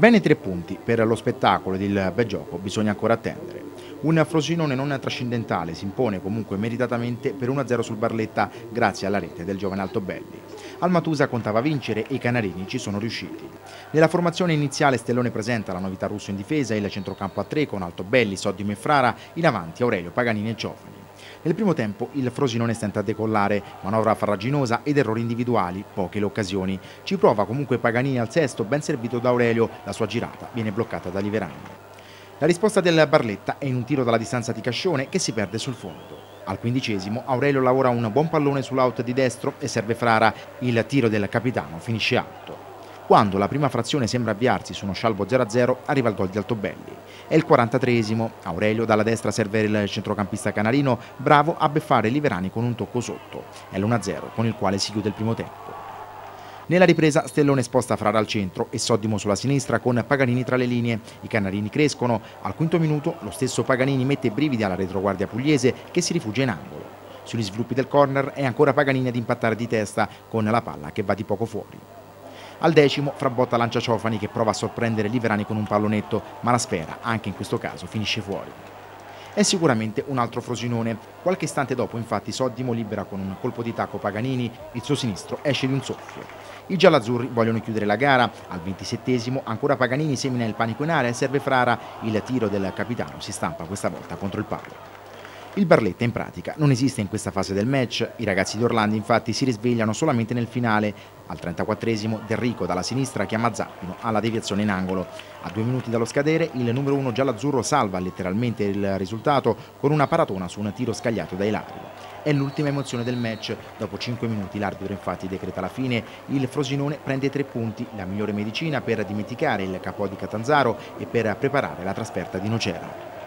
Bene tre punti per lo spettacolo ed il bel gioco, bisogna ancora attendere. Un Frosinone non trascendentale si impone comunque meritatamente per 1-0 sul Barletta grazie alla rete del giovane Altobelli. Almatusa contava vincere e i canarini ci sono riusciti. Nella formazione iniziale Stellone presenta la novità russo in difesa, il centrocampo a tre con Altobelli, Soddimo e Frara, in avanti Aurelio, Paganini e Ciofani. Nel primo tempo il Frosinone stenta a decollare, manovra farraginosa ed errori individuali, poche le occasioni. Ci prova comunque Paganini al sesto, ben servito da Aurelio, la sua girata viene bloccata da Liverani. La risposta del Barletta è in un tiro dalla distanza di Cascione che si perde sul fondo. Al quindicesimo Aurelio lavora un buon pallone sull'out di destro e serve Frara. Il tiro del capitano finisce alto. Quando la prima frazione sembra avviarsi su uno scialbo 0-0 arriva il gol di Altobelli. È il 43esimo. Aurelio dalla destra serve il centrocampista canarino, bravo a beffare Liverani con un tocco sotto. È l'1-0 con il quale si chiude il primo tempo. Nella ripresa Stellone sposta Frara al centro e Soddimo sulla sinistra con Paganini tra le linee. I canarini crescono. Al quinto minuto lo stesso Paganini mette brividi alla retroguardia pugliese che si rifugia in angolo. Sugli sviluppi del corner è ancora Paganini ad impattare di testa con la palla che va di poco fuori. Al decimo Frabotta lancia Ciofani che prova a sorprendere Liverani con un pallonetto, ma la sfera, anche in questo caso, finisce fuori. È sicuramente un altro Frosinone. Qualche istante dopo, infatti, Soddimo libera con un colpo di tacco Paganini, il suo sinistro esce di un soffio. I giallazzurri vogliono chiudere la gara. Al ventisettesimo ancora Paganini semina il panico in area e serve Frara. Il tiro del capitano si stampa questa volta contro il palo. Il Barletta in pratica non esiste in questa fase del match, i ragazzi di Orlando infatti si risvegliano solamente nel finale. Al 34esimo Del Rico dalla sinistra chiama Zappino alla deviazione in angolo. A due minuti dallo scadere il numero uno giallo-azzurro salva letteralmente il risultato con una paratona su un tiro scagliato da Ilario. È l'ultima emozione del match, dopo 5 minuti l'arbitro infatti decreta la fine, il Frosinone prende tre punti, la migliore medicina per dimenticare il capo di Catanzaro e per preparare la trasferta di Nocera.